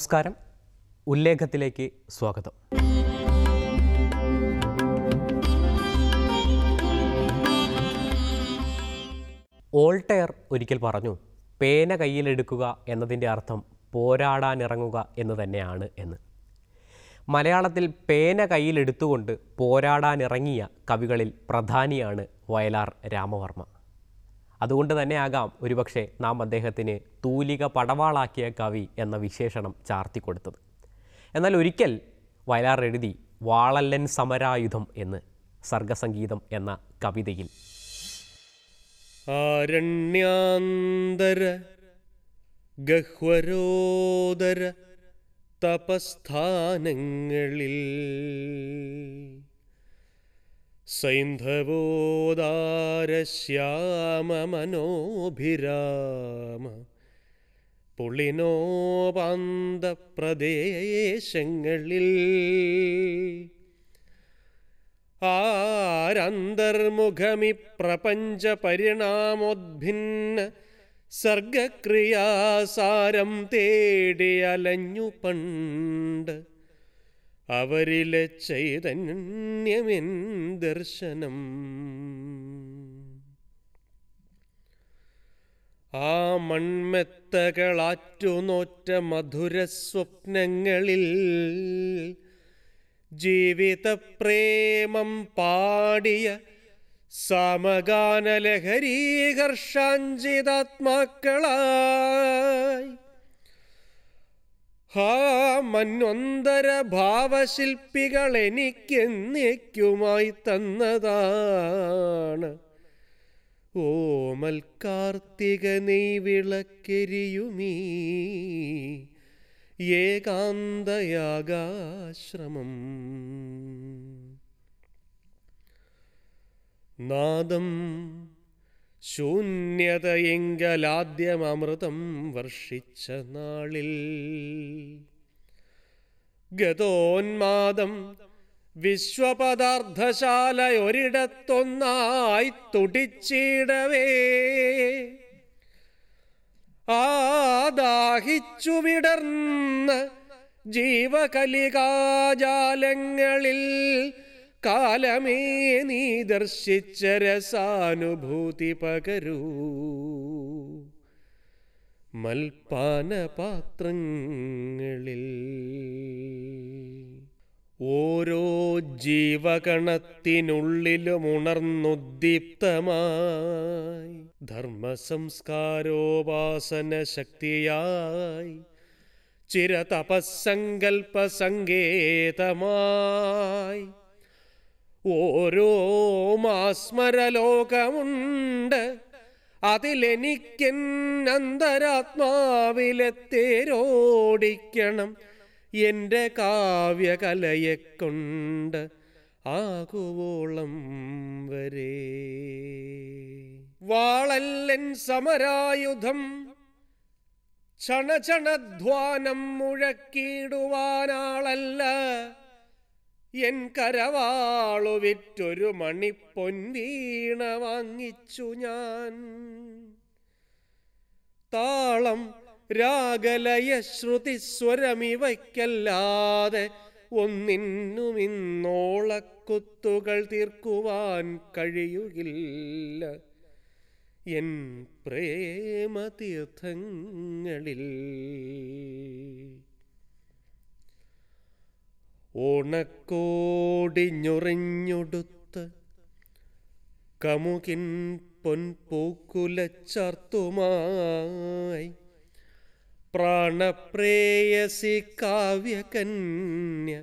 നമസ്കാരം. ഉല്ലേഖത്തിലേക്ക് സ്വാഗതം. ഓൾട്ടയർ ഒരിക്കൽ പറഞ്ഞു പേന കയ്യിലെടുക്കുക എന്നതിന്റെ അർത്ഥം പോരാടാനിറങ്ങുക എന്ന് തന്നെയാണ് എന്ന്. മലയാളത്തിൽ പേന കയ്യിലെടുത്തുകൊണ്ട് പോരാടാനിറങ്ങിയ കവികളിൽ പ്രധാനിയാണ് വയലാർ രാമവർമ്മ. അതുകൊണ്ട് തന്നെ ആകാം ഒരുപക്ഷെ നാം അദ്ദേഹത്തിന് തൂലിക പടവാളാക്കിയ കവി എന്ന വിശേഷണം ചാർത്തിക്കൊടുത്തത് എന്നാൽ ഒരിക്കൽ വയലാർ എഴുതി വാളല്ലൻ സമരായുധം എന്ന് സർഗസംഗീതം എന്ന കവിതയിൽ. ആരണ്യാന്തര തപസ്ഥാനങ്ങളിൽ സൈന്ധവോദാരശ്യാമമനോഭിരാമ. പുളിനോപാന്തപ്രദേശങ്ങളിൽ ആരന്തർമുഖമി പ്രപഞ്ച പരിണാമോദ്ഭിന്ന സർഗക്രിയാസാരം തേടി അലഞ്ഞു പണ്ട് അവരിലെ ചൈതന്യമെൻ ദർശനം. ആ മൺമെത്തകളാറ്റുനോറ്റ മധുര സ്വപ്നങ്ങളിൽ ജീവിതപ്രേമം പാടിയ സമഗാനലഹരീകർഷാഞ്ചിതാത്മാക്കളായി ഹാ മന്വന്തര ഭാവശില്പികൾ എനിക്കെന്നേക്കുമായി തന്നതാണ്. ഓമൽ കാർത്തിക നെയ്വിളക്കെരിയുമീ ഏകാന്തയാകാശ്രമം. നാദം ശൂന്യതയെങ്കലാദ്യമൃതം വർഷിച്ച നാളിൽ. ഗതോന്മാദം വിശ്വപദാർത്ഥശാലയൊരിടത്തൊന്നായി തുടിച്ചിടവേ. ആദാഹിച്ചു വിടർന്ന ജീവകലികാജാലങ്ങളിൽ കാലമേ നീ ദർശിച്ച രസാനുഭൂതി പകരൂ. മൽപ്പാന പാത്രങ്ങളിൽ ഓരോ ജീവകണത്തിനുള്ളിലും ഉണർന്നുദ്ദീപ്തമായി ധർമ്മസംസ്കാരോപാസന ശക്തിയായി ചിരതപസ്സങ്കൽപ്പ സങ്കേതമായി ഓരോ മാസ്മരലോകമുണ്ട്. അതിലെനിക്കൻ അന്തരാത്മാവിലെ തേരോടിക്കണം എന്റെ കാവ്യകലയെ കൊണ്ട് ആകുവോളം വരെ. വാളല്ലൻ സമരായുധം ക്ഷണക്ഷണധ്വാനം മുഴക്കിടുവാനാളല്ല എൻ കരവാളു വിറ്റൊരു മണിപ്പൊൻവീണ വാങ്ങിച്ചു ഞാൻ. താളം രാഗലയ ശ്രുതിസ്വരമിവയ്ക്കല്ലാതെ ഒന്നിനും ഇന്നോളക്കുത്തുകൾ തീർക്കുവാൻ കഴിയുകില്ല. എൻ പ്രേമതീർത്ഥങ്ങളിൽ ഓണക്കോടിഞ്ഞുറിഞ്ഞൊടുത്ത് കമുകിൻ പൊൻപൂക്കുലച്ചാർത്തുമായി പ്രാണപ്രേയസി കാവ്യകന്യ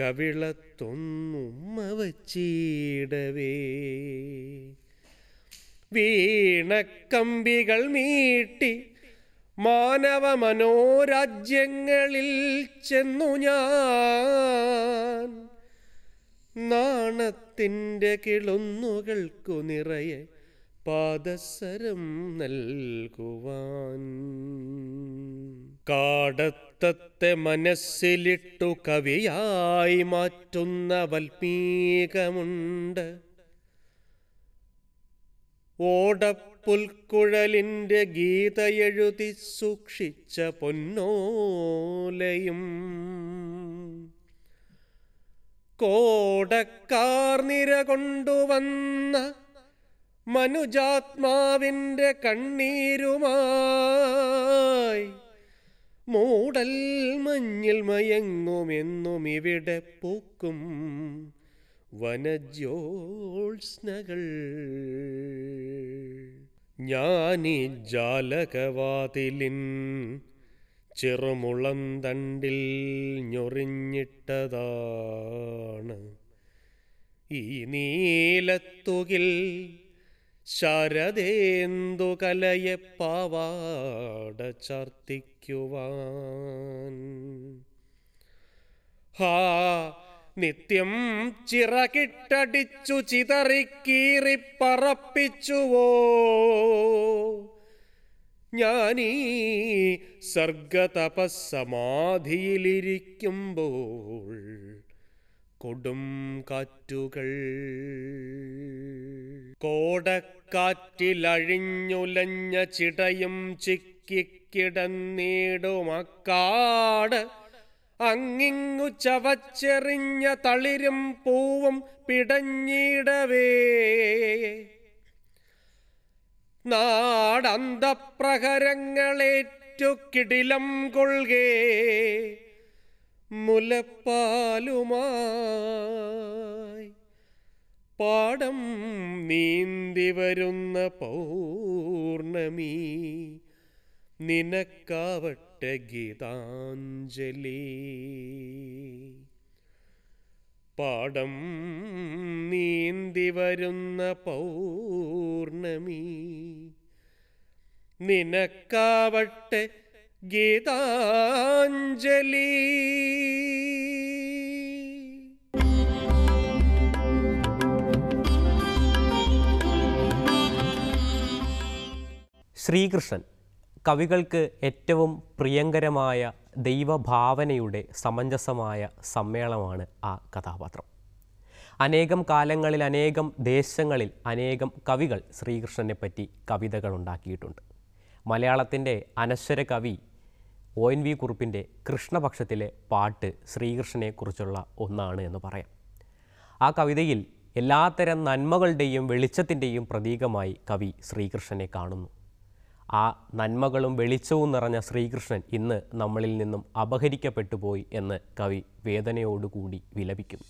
കവിളത്തൊന്നുമ്മ വച്ചിടവേ വീണക്കമ്പികൾ മീട്ടി മാനവ മനോരാജ്യങ്ങളിൽ ചെന്നു ഞാൻ. നാണത്തിന്റെ കിളുന്നുകൾക്കു നിറയെ പാദസരം നൽകുവാൻ. കാടത്തത്തെ മനസ്സിലിട്ടു കവിയായി മാറ്റുന്ന വൽമീകമുണ്ട്. ഓടപ്പുൽക്കുഴലിന്റെ ഗീതയെഴുതി സൂക്ഷിച്ച പൊന്നോലയും. കോടക്കാർ നിര കൊണ്ടുവന്ന മനുജാത്മാവിന്റെ കണ്ണീരുമായി മൂടൽ മഞ്ഞിൽ മയങ്ങുമെന്നും ഇവിടെ പൂക്കും വനജ്യോത്സ്നകൾ. ഞാനീ ജാലകവാതിലിൻ ചെറുമുളം തണ്ടിൽ ഞൊറിഞ്ഞിട്ടതാണ്. ഈ നീലത്തുകിൽ ശരദേന്തു കലയെ പാവാട ചാർത്തിക്കുവാൻ. ഹാ നിത്യം ചിറകിട്ടടിച്ചു ചിതറിക്കീറിപ്പറപ്പിച്ചുവോ ഞാനീ സർഗതപസമാധിയിലിരിക്കുമ്പോൾ കൊടും കാറ്റുകൾ കോടക്കാറ്റിലഴിഞ്ഞുലഞ്ഞ ചിടയും ചിക്കിക്കിടന്നിടുമക്കാട് അങ്ങിങ്ങു ചവച്ചെറിഞ്ഞ തളിരും പൂവും പിടഞ്ഞിടവേ. നാടന്തപ്രഹരങ്ങളേറ്റു കിടിലം കൊள்കേ മുലപ്പാലുമായി പാടം നീന്തി വരുന്ന പൗർണമി. നിനക്കാവട്ടെ ഗീതാഞ്ജലി പാടം നീന്തി വരുന്ന പൗർണമി. നിനക്കാവട്ടെ ഗീതാഞ്ജലി. ശ്രീകൃഷ്ണൻ കവികൾക്ക് ഏറ്റവും പ്രിയങ്കരമായ ദൈവഭാവനയുടെ സമഞ്ജസമായ സമ്മേളനമാണ് ആ കഥാപാത്രം. അനേകം കാലങ്ങളിൽ അനേകം ദേശങ്ങളിൽ അനേകം കവികൾ ശ്രീകൃഷ്ണനെ പറ്റി കവിതകൾ ഉണ്ടാക്കിയിട്ടുണ്ട്. മലയാളത്തിന്റെ അനശ്വര കവി ഒ എൻ വി കുറുപ്പിന്റെ കൃഷ്ണപക്ഷത്തിലെ പാട്ട് ശ്രീകൃഷ്ണനെക്കുറിച്ചുള്ള ഒന്നാണ് എന്ന് പറയാം. ആ കവിതയിൽ എല്ലാത്തരം നന്മകളുടെയും വെളിച്ചത്തിന്റെയും പ്രതീകമായി കവി ശ്രീകൃഷ്ണനെ കാണുന്നു. ആ നന്മകളും വെളിച്ചവും നിറഞ്ഞ ശ്രീകൃഷ്ണൻ ഇന്ന് നമ്മളിൽ നിന്നും അപഹരിക്കപ്പെട്ടു പോയി എന്ന് കവി വേദനയോടുകൂടി വിലപിക്കുന്നു.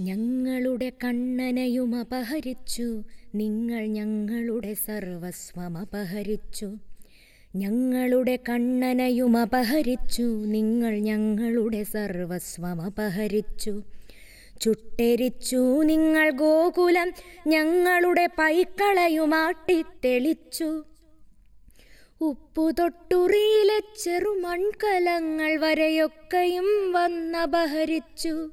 ഞങ്ങളുടെ കണ്ണനയും അപഹരിച്ചു. നിങ്ങൾ ഞങ്ങളുടെ സർവസ്വം അപഹരിച്ചു. ഞങ്ങളുടെ കണ്ണനയും അപഹരിച്ചു. നിങ്ങൾ ഞങ്ങളുടെ സർവസ്വം അപഹരിച്ചു. ചുട്ടെരിച്ചു നിങ്ങൾ ഗോകുലം ഞങ്ങളുടെ പൈക്കളയുമാട്ടിത്തെളിച്ചു ഉപ്പു തൊട്ടുറിയിലെ ചെറുമൺകലങ്ങൾ വരെയൊക്കെയും വന്നപഹരിച്ചു.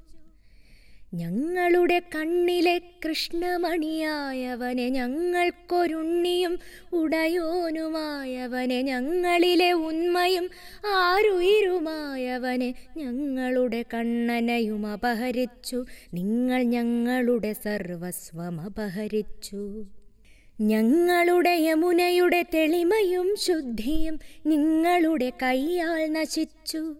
ഞങ്ങളുടെ കണ്ണിലെ കൃഷ്ണമണിയായവനെ ഞങ്ങൾക്കൊരുണ്ണിയും ഉടയോനുമായവനെ ഞങ്ങളിലെ ഉന്മയും ആരുയിരുമായവനെ ഞങ്ങളുടെ കണ്ണനയും അപഹരിച്ചു. നിങ്ങൾ ഞങ്ങളുടെ സർവസ്വം അപഹരിച്ചു. ഞങ്ങളുടെ യമുനയുടെ തെളിമയും ശുദ്ധിയും നിങ്ങളുടെ കൈയാൽ നശിച്ചു.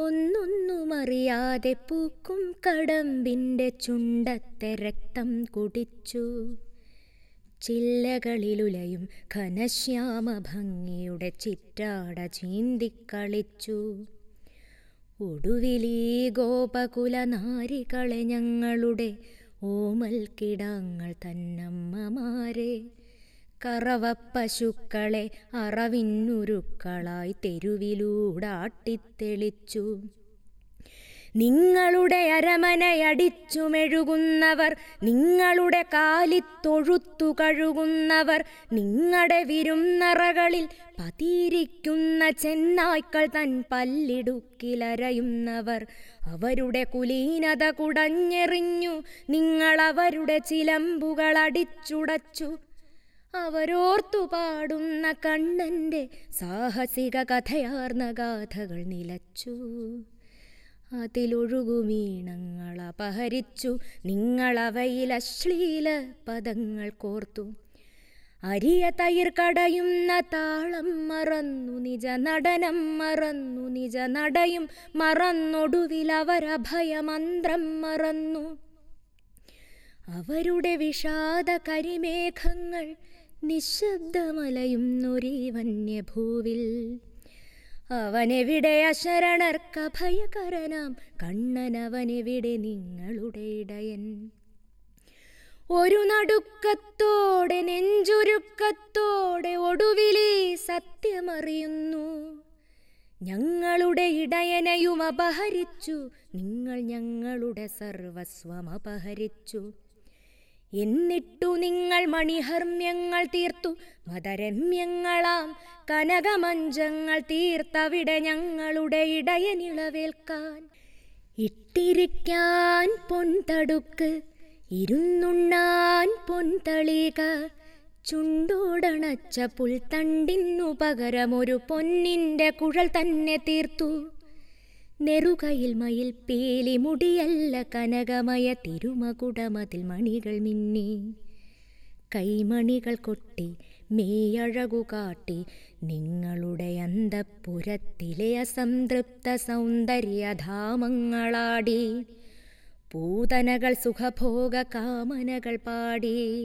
ഒന്നൊന്നുമറിയാതെ പൂക്കും കടമ്പിന്റെ ചുണ്ടത്തെ രക്തം കുടിച്ചു. ചില്ലകളിലുലയും ഘനശ്യാമ ഭംഗിയുടെ ചിറ്റാട ചീന്തിക്കളിച്ചു. ഒടുവിലീ ഗോപകുല നാരികളെ ഞങ്ങളുടെ ഓമൽ കിടാങ്ങൾ തന്നമ്മമാരെ. കറവപ്പശുക്കളെ അറവിന്നുരുക്കളായി തെരുവിലൂടാട്ടിത്തെളിച്ചു നിങ്ങളുടെ അരമനയടിച്ചുമെഴുകുന്നവർ നിങ്ങളുടെ കാലിത്തൊഴുത്തു കഴുകുന്നവർ നിങ്ങളുടെ വിരുന്നറകളിൽ പതിയിരിക്കുന്ന ചെന്നായ്ക്കൾ തൻ പല്ലിടുക്കിലരയുന്നവർ അവരുടെ കുലീനത കുടഞ്ഞെറിഞ്ഞു നിങ്ങളവരുടെ ചിലമ്പുകളടിച്ചുടച്ചു. അവരോർത്തു പാടുന്ന കണ്ണന്റെ സാഹസിക കഥയാർന്ന ഗാഥകൾ നിലച്ചു. അതിലൊഴുകുമീണങ്ങൾ അപഹരിച്ചു. നിങ്ങളവയിൽ അശ്ലീല പദങ്ങൾ കോർത്തു. അരിയ തൈർ കടയുന്ന താളം മറന്നു. നിജ നടനം മറന്നു. നിജ നടയും മറന്നൊടുവിൽ അവരഭയമന്ത്രം മറന്നു. അവരുടെ വിഷാദ കരിമേഘങ്ങൾ നിശബ്ദമലയുന്നൊരീ വന്യഭൂവിൽ അവനെവിടെ അശരണർക്കഭയകരനാം കണ്ണനവനെവിടെ നിങ്ങളുടെ ഇടയൻ. ഒരു നടുക്കത്തോടെ നെഞ്ചുരുക്കത്തോടെ ഒടുവിലേ സത്യമറിയുന്നു. ഞങ്ങളുടെ ഇടയനയും അപഹരിച്ചു. നിങ്ങൾ ഞങ്ങളുടെ സർവസ്വം അപഹരിച്ചു. എന്നിട്ടു നിങ്ങൾ മണിഹർമ്മ്യങ്ങൾ തീർത്തു. മതരമ്യങ്ങളാം കനകമഞ്ചങ്ങൾ തീർത്തവിടെ ഞങ്ങളുടെ ഇടയനിളവേൽക്കാൻ. ഇട്ടിരിക്കാൻ പൊൻതടുക്ക് ഇരുന്നുണ്ണാൻ പൊൻതളിക ചുണ്ടോടണച്ച പുൽത്തണ്ടിന്നു പകരമൊരു പൊന്നിന്റെ കുഴൽ തന്നെ തീർത്തു. നെറുകയിൽ മയിൽ പേലി മുടിയല്ല കനകമയ തിരുമകുടമതിൽ മണികൾ മിന്നി. കൈമണികൾ കൊട്ടി മേയഴകു കാട്ടി നിങ്ങളുടെ അന്തപ്പുരത്തിലെ അസംതൃപ്ത സൗന്ദര്യധാമങ്ങളാടി. പൂതനകൾ സുഖഭോഗ കാമനകൾ പാടി.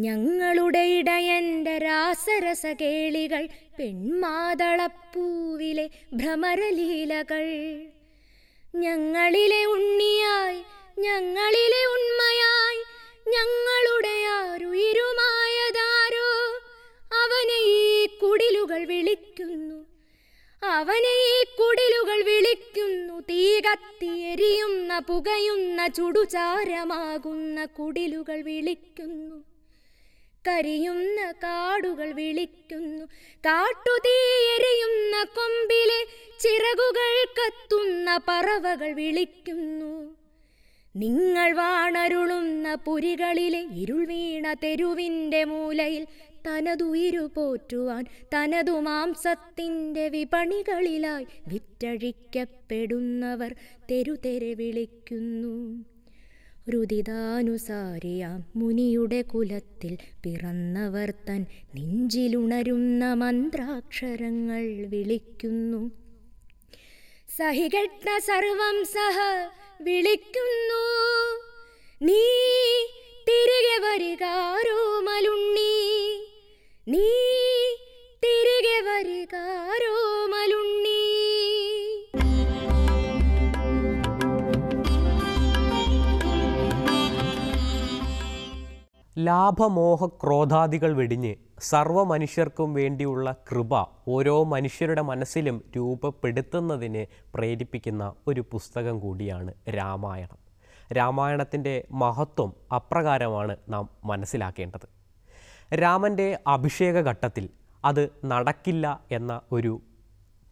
ഞങ്ങളുടെ ഇടയന്റെ രാസരസ കേളികൾ പെൺമാതളപ്പൂവിലെ ഭ്രമരലീലകൾ. ഞങ്ങളിലെ ഉണ്ണിയായി ഞങ്ങളിലെ ഉണ്മയായി ഞങ്ങളുടെ ആരുയിരുമായതാരോ അവനെ ഈ കുടിലുകൾ വിളിക്കുന്നു. അവനെ ഈ കുടിലുകൾ വിളിക്കുന്നു. തീ കത്തിയെരിയുന്ന പുകയുന്ന ചുടുചാരമാകുന്ന കുടിലുകൾ വിളിക്കുന്നു. കരിയുന്ന കാടുകൾ വിളിക്കുന്നു. കാട്ടുതീ എരിയുന്ന കൊമ്പിലെ ചിറകുകൾ കത്തുന്ന പറവകൾ വിളിക്കുന്നു. നിങ്ങൾ വാണരുളുന്ന പുരികളിലെ ഇരുൾ വീണ തെരുവിന്റെ മൂലയിൽ തനതുയിരു പോറ്റുവാൻ തനതു മാംസത്തിന്റെ വിപണികളിലായി വിറ്റഴിക്കപ്പെടുന്നവർ തെരുതെരെ വിളിക്കുന്നു. രുദിതാനുസാരിയാം മുനിയുടെ കുലത്തിൽ പിറന്നവർ തൻ നെഞ്ചിലുണരുന്ന മന്ത്രാക്ഷരങ്ങൾ വിളിക്കുന്നു. സഹികെട്ട സർവം സഹ വിളിക്കുന്നു. നീ തിരികെ വരികാരോ മലുണ്ണി നീ ലാഭമോഹ ക്രോധാദികൾ വെടിഞ്ഞ് സർവ മനുഷ്യർക്കും വേണ്ടിയുള്ള കൃപ ഓരോ മനുഷ്യരുടെ മനസ്സിലും രൂപപ്പെടുത്തുന്നതിന് പ്രേരിപ്പിക്കുന്ന ഒരു പുസ്തകം കൂടിയാണ് രാമായണം. രാമായണത്തിന്റെ മഹത്വം അപ്രകാരമാണ് നാം മനസ്സിലാക്കേണ്ടത്. രാമന്റെ അഭിഷേക ഘട്ടത്തിൽ അത് നടക്കില്ല എന്ന ഒരു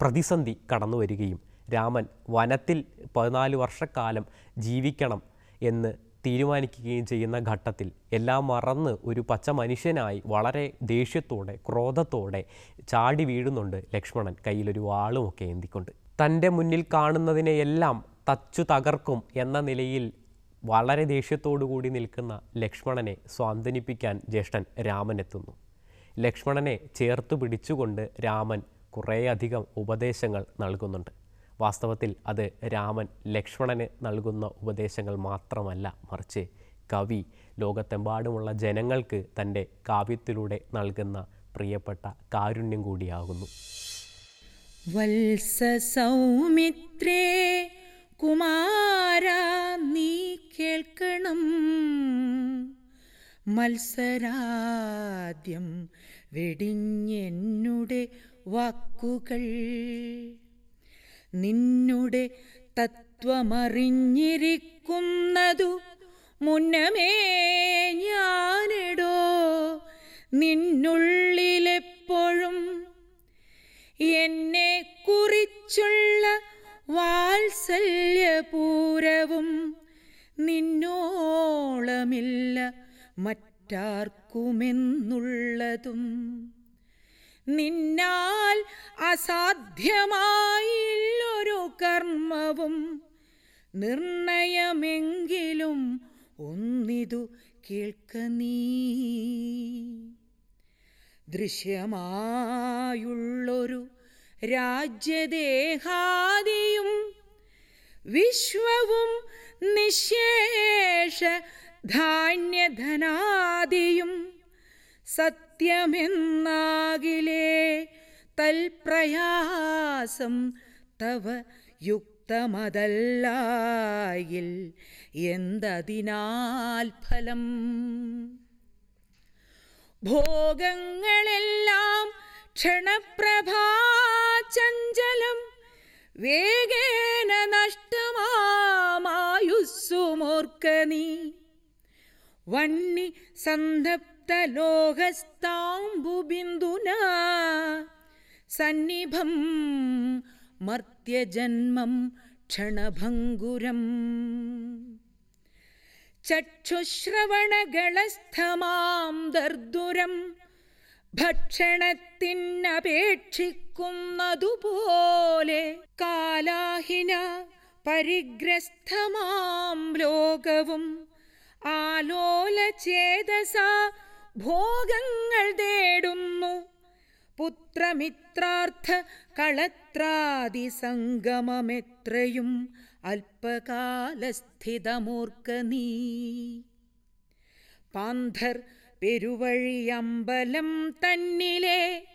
പ്രതിസന്ധി കടന്നു വരികയും രാമൻ വനത്തിൽ പതിനാല് വർഷക്കാലം ജീവിക്കണം എന്ന് തീരുമാനിക്കുകയും ചെയ്യുന്ന ഘട്ടത്തിൽ എല്ലാം മറന്ന് ഒരു പച്ച മനുഷ്യനായി വളരെ ദേഷ്യത്തോടെ ക്രോധത്തോടെ ചാടി വീഴുന്നുണ്ട് ലക്ഷ്മണൻ. കയ്യിലൊരു വാളുമൊക്കെ എന്തിക്കൊണ്ട് തന്റെ മുന്നിൽ കാണുന്നതിനെയെല്ലാം തച്ചു തകർക്കും എന്ന നിലയിൽ വളരെ കൂടി നിൽക്കുന്ന ലക്ഷ്മണനെ സ്വാന്തനിപ്പിക്കാൻ ജ്യേഷ്ഠൻ രാമൻ എത്തുന്നു ലക്ഷ്മണനെ ചേർത്ത് പിടിച്ചുകൊണ്ട് രാമൻ കുറേയധികം ഉപദേശങ്ങൾ നൽകുന്നുണ്ട്. വാസ്തവത്തിൽ അത് രാമൻ ലക്ഷ്മണന് നൽകുന്ന ഉപദേശങ്ങൾ മാത്രമല്ല മറിച്ച് കവി ലോകത്തെമ്പാടുമുള്ള ജനങ്ങൾക്ക് തന്റെ കാവ്യത്തിലൂടെ നൽകുന്ന പ്രിയപ്പെട്ട കാരുണ്യം കൂടിയാകുന്നു. വത്സ സൗമിത്രേ കുമാര നീ കേൾക്കണം. മത്സരാദ്യം വെടിഞ്ഞെന്നുടെ വാക്കുകൾ. നിന്നുടെ തത്വമറിഞ്ഞിരിക്കുന്നതു മുന്നമേ ഞാനിടോ നിന്നുള്ളിലെപ്പോഴും. എന്നെ കുറിച്ചുള്ള വാത്സല്യപൂരവും നിന്നോളമില്ല മറ്റാർക്കുമെന്നുള്ളതും. നിന്നാൽ അസാധ്യമായില്ലൊരു കർമ്മവും നിർണയമെങ്കിലും ഒന്നിതു കേൾക്ക നീ. ദൃശ്യമായുള്ളൊരു രാജ്യദേഹാദിയും വിശ്വവും നിശേഷ ധാന്യധനാദിയും സത്യമെന്നാകിലേ തൽപ്രയാസം തവ യുക്തമതല്ലായിൽ എന്തതിനാൽ ഫലം? ഭോഗങ്ങളെല്ലാം ക്ഷണപ്രഭാചഞ്ചലം വേഗേന നഷ്ടമാമായുസ്സുമോർക്കനീ വണ്ണി വന്നി സന്ധപ്ത ലോകസ്താംബുബിന്ദുന സന്നിഭം മർത്യജന്മം ക്ഷണഭംഗുരം ചക്ഷുശ്രവണകളസ്ഥമാം ദർദുരം ഭക്ഷണത്തിനപേക്ഷിക്കുന്നതുപോലെ കാലാഹിന പരിഗ്രസ്ഥമാം ലോകവും ആലോല ചേതസ ഭോഗങ്ങൾ തേടുന്നു. പുത്രമിത്രാർത്ഥ കളത്രാദി സംഗമമെത്രയും അല്പകാലസ്ഥിതമൂർക്ക നീ. പാന്ധർ പെരുവഴിയമ്പലം തന്നിലെ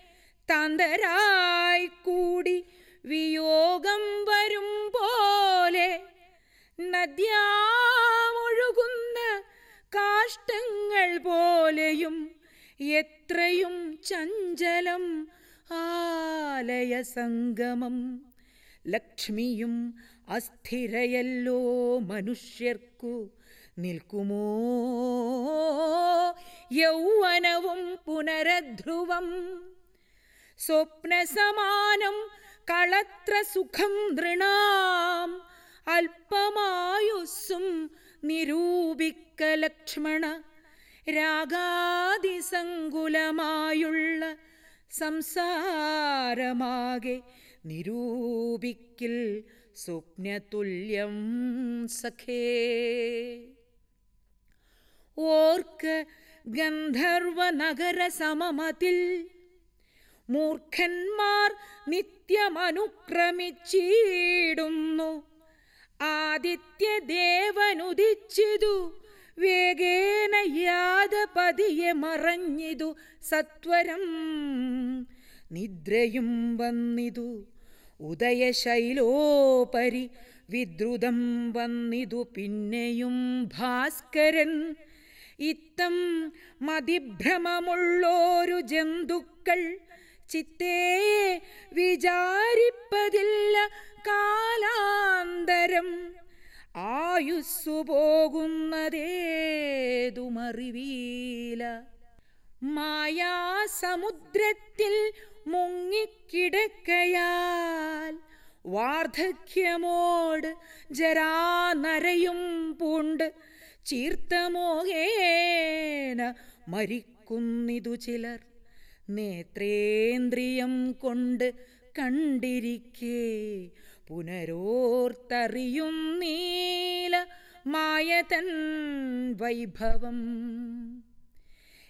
തന്തരായി കൂടി വിയോഗം വരും പോലെ നദ്യാമൊഴുകുന്ന കാഷ്ടങ്ങൾ പോലെയും എത്രയും ചഞ്ചലം ആലയ സംഗമം. ലക്ഷ്മിയും അസ്ഥിരയല്ലോ മനുഷ്യർക്കു നിൽക്കുമോ? യൗവനവും പുനരധ്രുവം സ്വപ്നസമാനം കളത്ര സുഖം നൃണാം അല്പമായുസ്സും നിരൂപിക്ക ലക്ഷ്മണ രാഗാതിസങ്കുലമായുള്ള സംസാരമാകെ നിരൂപിക്കിൽ സ്വപ്നതുല്യം സഖേ. ഓർക്ക ഗന്ധർവനഗര സമമതിൽ മൂർഖന്മാർ നിത്യമനുക്രമിച്ചിടുന്നു. ആദിത്യദേവനുദിച്ചിതു. വേഗേന യാതപതിയെ മറഞ്ഞിതു സത്വരം. നിദ്രയും വന്നിതു. ഉദയശൈലോപരി വിദ്രുതം വന്നിതു പിന്നെയും ഭാസ്കരൻ. ഇത്തം മതിഭ്രമമുള്ളോരു ജന്തുക്കൾ ചിത്തേ വിചാരിപ്പതില്ല കാലാന്തരം. ആയുസ്സു പോകുന്നതേതുമറിവീല. മായാസമുദ്രത്തിൽ മുങ്ങിക്കിടക്കയാൽ വാർദ്ധക്യമോട് ജരാനരയും പൂണ്ട് ചീർത്തമോഹേന മരിക്കുന്നിതു ചിലർ. നേത്രേന്ദ്രിയം കൊണ്ട് കണ്ടിരിക്കേ. പുനരോർത്തറിയും നീല മായതൻ വൈഭവം.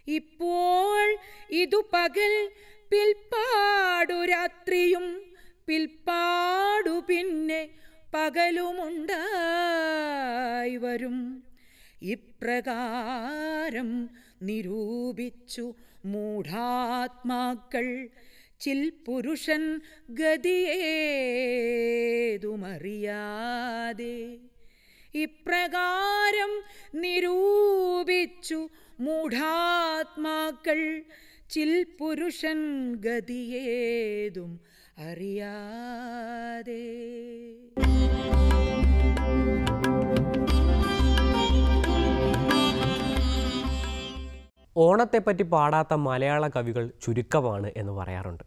ഇപ്പോൾ ഇതു പകൽ പിൽപ്പാടു രാത്രിയും പിൽപ്പാടു പിന്നെ പകലുമുണ്ടായി വരും. ഇപ്രകാരം നിരൂപിച്ചു മൂഢാത്മാക്കൾ ചിൽപുരുഷൻ ഗതിയേതുമറിയാതെ ഇപ്രകാരം നിരൂപിച്ചു മൂഢാത്മാക്കൾ ചിൽപുരുഷൻ ഗതിയേതും അറിയാതെ. ഓണത്തെപ്പറ്റി പാടാത്ത മലയാള കവികൾ ചുരുക്കമാണ് എന്ന് പറയാറുണ്ട്.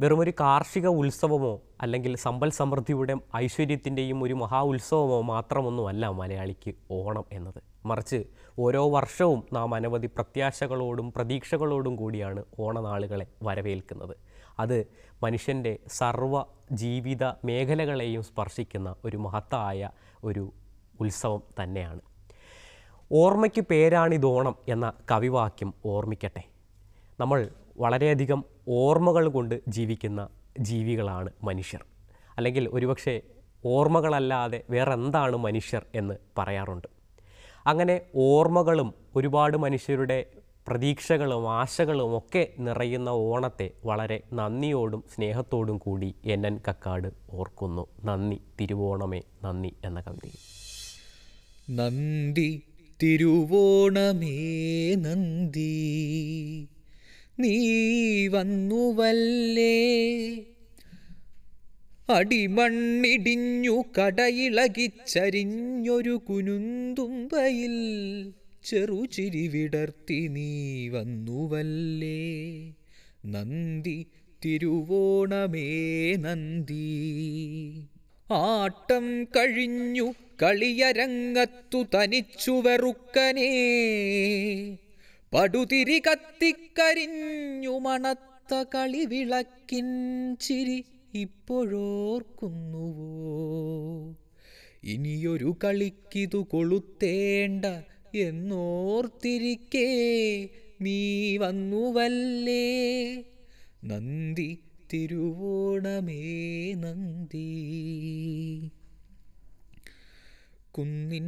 വെറുമൊരു കാർഷിക ഉത്സവമോ അല്ലെങ്കിൽ സമ്പൽ സമൃദ്ധിയുടെ ഐശ്വര്യത്തിന്റെയും ഒരു മഹാ ഉത്സവമോ മാത്രമൊന്നുമല്ല മലയാളിക്ക് ഓണം എന്നത്. മറിച്ച് ഓരോ വർഷവും നാം അനവധി പ്രത്യാശകളോടും പ്രതീക്ഷകളോടും കൂടിയാണ് ഓണനാളുകളെ വരവേൽക്കുന്നത്. അത് മനുഷ്യന്റെ സർവ ജീവിത മേഖലകളെയും സ്പർശിക്കുന്ന ഒരു മഹത്തായ ഒരു ഉത്സവം തന്നെയാണ്. ഓർമ്മയ്ക്ക് പേരാണിതോണം എന്ന കവിവാക്യം ഓർമ്മിക്കട്ടെ. നമ്മൾ വളരെയധികം ഓർമ്മകൾ കൊണ്ട് ജീവിക്കുന്ന ജീവികളാണ് മനുഷ്യർ. അല്ലെങ്കിൽ ഒരുപക്ഷെ ഓർമ്മകളല്ലാതെ വേറെ എന്താണ് മനുഷ്യർ എന്ന് പറയാറുണ്ട്. അങ്ങനെ ഓർമ്മകളും ഒരുപാട് മനുഷ്യരുടെ പ്രതീക്ഷകളും ആശകളും ഒക്കെ നിറയുന്ന ഓണത്തെ വളരെ നന്ദിയോടും സ്നേഹത്തോടും കൂടി എൻ. എൻ. കക്കാട് ഓർക്കുന്നു. നന്ദി തിരുവോണമേ നന്ദി എന്ന കവിതയിൽ. നന്ദി തിരുവോണമേ നന്ദി. നീ വന്നുവല്ലേ? അടിമണ്ണിടിഞ്ഞു കടയിളകിച്ചരിഞ്ഞൊരു കുനുന്തുമ്പയിൽ ചെറുചിരി വിടർത്തി നീ വന്നുവല്ലേ? നന്ദി തിരുവോണമേ നന്ദി. ആട്ടം കഴിഞ്ഞു കളിയരങ്ങത്തു തനിച്ചു വെറുക്കനേ പടുതിരി കത്തിക്കരിഞ്ഞു മണത്ത കളിവിളക്കിൻ ചിരി ഇപ്പോഴോർക്കുന്നുവോ? ഇനിയൊരു കളിക്കിതു കൊളുത്തേണ്ട എന്നോർത്തിരിക്കേ നീ വന്നുവല്ലേ? നന്ദി. തിരുവോണമേ നന്ദി. കുന്നിൻ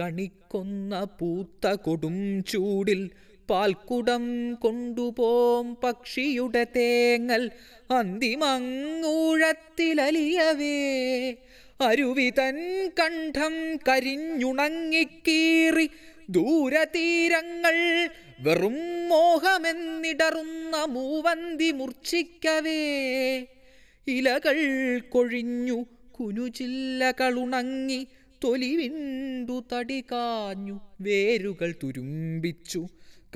കണിക്കൊന്ന പൂത്ത കൊടും ചൂടിൽ പാൽക്കുടം കൊണ്ടുപോം പക്ഷിയുടെ തേങ്ങൽ. അന്തിമങ്ങൂഴത്തിലലിയവേ അരുവിതൻ കണ്ഠം കരിഞ്ഞുണങ്ങിക്കീറി ദൂരതീരങ്ങൾ വെറും മോഹമെന്നിടറുന്ന മൂവന്തി മൂർച്ഛിക്കവേ. ഇലകൾ കൊഴിഞ്ഞു കുനുചില്ലകളുണങ്ങി തൊലിവിണ്ടു തടി കാഞ്ഞു വേരുകൾ തുരുമ്പിച്ചു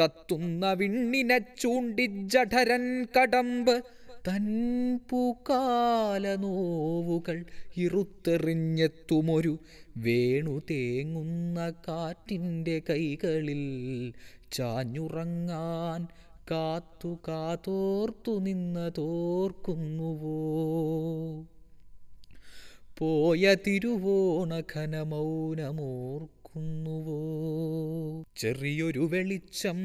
കത്തുന്ന വിണ്ണിനെ ചൂണ്ടിജഠരൻ കടമ്പ് തൻ പൂക്കാല നോവുകൾ ഇറുത്തെറിഞ്ഞെത്തുമൊരു വേണു തേങ്ങുന്ന കാറ്റിന്റെ കൈകളിൽ ചാഞ്ഞുറങ്ങാൻ കാത്തു കാതോർത്തു നിന്നതോർക്കുന്നുവോ? പോയ തിരുവോണ ഘനമൗനമോർക്കുന്നുവോ? ചെറിയൊരു വെളിച്ചം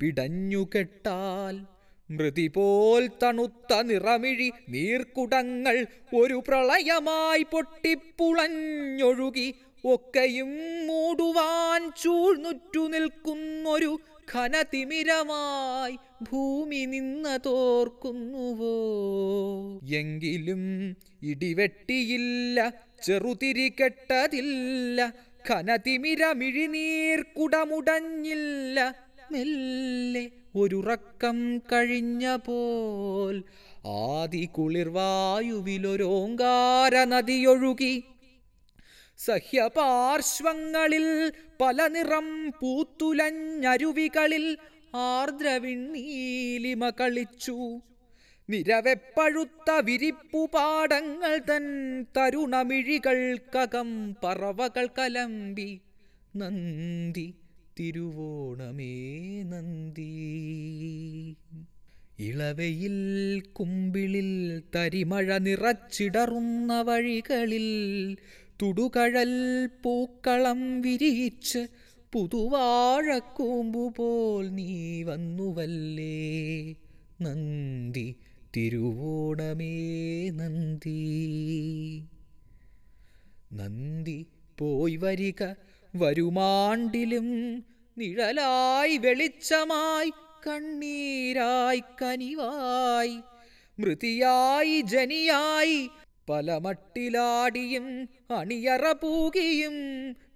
പിടഞ്ഞു കെട്ടാൽ മൃതി പോൽ തണുത്ത നിറമിഴി നീർക്കുടങ്ങൾ ഒരു പ്രളയമായി പൊട്ടിപ്പുളഞ്ഞൊഴുകി ഒക്കെയും മൂടുവാൻ ചൂഴ്ന്നുറ്റു നിൽക്കുന്നൊരു ഘനതിമിരമായി ഭൂമി നിന്നതോർക്കുന്നുവോ എങ്കിലും ഇടിവെട്ടിയില്ല ചെറുതിരി കെട്ടതില്ല ഘനതിമിരമിഴിനീർ കുടമുടഞ്ഞില്ല മെല്ലെ ഒരുറക്കം കഴിഞ്ഞ പോൽ ആദി കുളിർവായുവിലൊരോങ്കാര നദിയൊഴുകി സഹ്യപാർശ്വങ്ങളിൽ പല നിറം പൂത്തുലഞ്ഞരുവികളിൽ ആർദ്രവിണ്ണീലിമ കളിച്ചു. നിരവെപ്പഴുത്ത വിരിപ്പുപാടങ്ങൾ തൻ തരുണമിഴികൾക്കകം പറവകൾ കലമ്പി നന്ദി. തിരുവോണമേ നന്ദി. ഇളവയിൽ കുമ്പിളിൽ തരിമഴ നിറച്ചിടറുന്ന വഴികളിൽ തുടുകഴൽ പൂക്കളം വിരിച്ച് പുതുവാഴക്കൂമ്പുപോൽ നീ വന്നുവല്ലേ. നന്ദി തിരുവോണമേ നന്ദി. നന്ദി പോയി വരിക വരുമാണ്ടിലും നിഴലായി വെളിച്ചമായി കണ്ണീരായി കനിവായി മൃതിയായി ജനിയായി പല മട്ടിലാടിയും അണിയറ പൂകിയും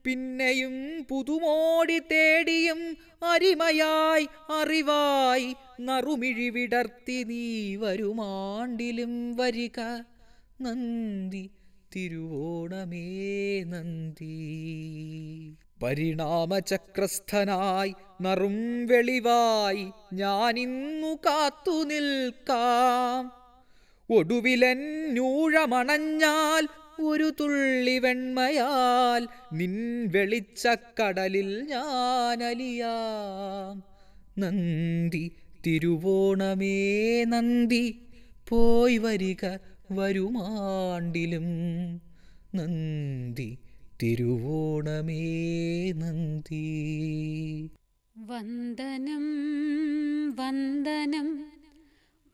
പിന്നെയും പുതുമോടി തേടിയും അരിമയായി അറിവായി നറുമിഴി വിടർത്തി നീ വരുമാണ്ടിലും വരിക നന്ദി. തിരുവോണമേ നന്ദി. പരിണാമചക്രസ്ഥനായി നറും വെളിവായി ഞാനിന്നു കാത്തു നിൽക്കാം. ഒടുവിലെന്നൂഴമണഞ്ഞാൽ ഒരു തുള്ളി വെണ്മയാൽ നിൻ വെളിച്ചക്കടലിൽ ഞാനലിയാം. നന്ദി തിരുവോണമേ നന്ദി. പോയി വരിക വരുമാണ്ടിലും നന്ദി തിരുവോണമേ നന്ദി. വന്ദനം വന്ദനം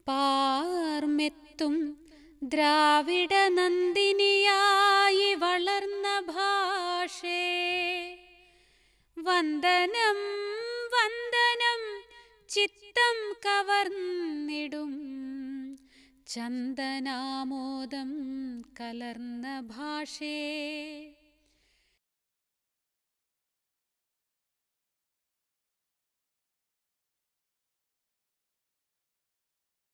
പാർമെത്തും ദ്രാവിഡ നന്ദിനിയായി വളർന്ന ഭാഷേ. വന്ദനം വന്ദനം ചിത്തം കവർന്നിടും ചന്ദനാമോദം കലർന്ന ഭാഷേ.